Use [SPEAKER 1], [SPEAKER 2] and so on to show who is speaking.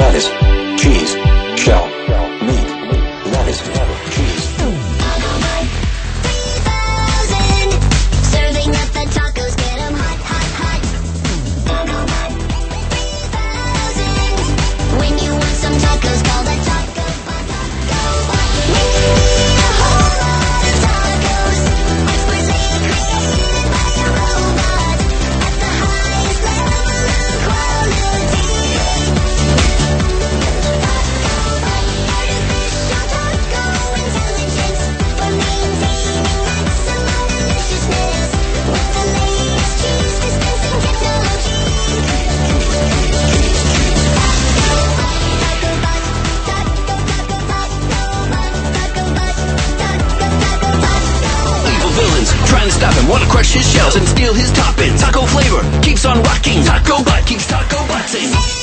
[SPEAKER 1] lettuce, cheese,
[SPEAKER 2] villains Trying to stop him, wanna crush his shells and steal his toppings. Taco flavor keeps on rocking. TacoBot keeps taco butting